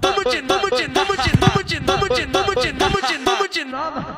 Vamos de novo, novo, de novo, novo, de novo, de novo, de novo, de novo.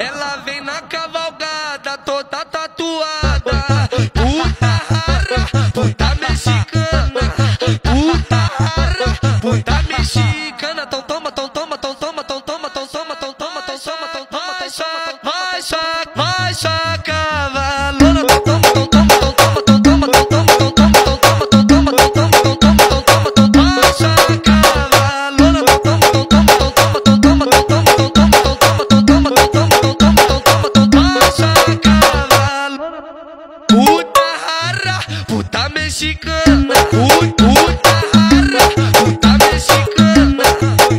Puta mexicana. Puta rara, puta mexicana.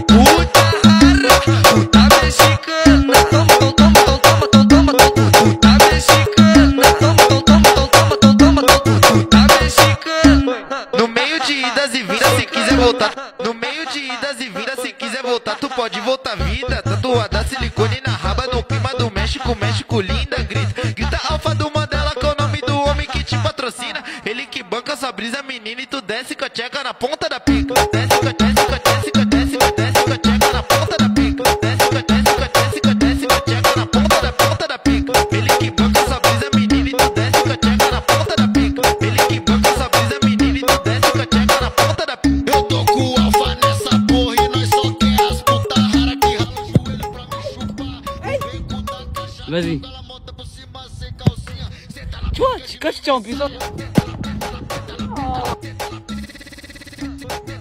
Puta rara, puta mexicana. Toma, toma, toma, toma, toma, toma, toma, puta mexicana. Toma, toma, toma, toma, toma, toma, toma, puta mexicana. No meio de idas e vindas, se quiser voltar. No meio de idas e vindas, se quiser voltar, tu pode voltar vida. Tatuada silicone na raba, no clima do México, México linda. Grita, grita alfa do Mandela, é o nome do homem que te patrocina. Menina, e tu desce com a tcheca na ponta da pica. Desce com a desce com a desce com a desce com a desce com a tcheca na ponta da pica. Desce com a desce com a desce com a desce com a tcheca na ponta da ponta da pica. Ele que banca sua brisa, menina, e tu desce com a tcheca na ponta da pica. Ele que banca sua brisa, menina, e tu desce com a tcheca na ponta da pica. Eu tô com o alfa nessa porra e nós só quer as puta rara que o joelho pra me chupar. Vem com tanta Vas-y. ela monta por cima sem calcinha. Cê tá na Tu vois, tu- Put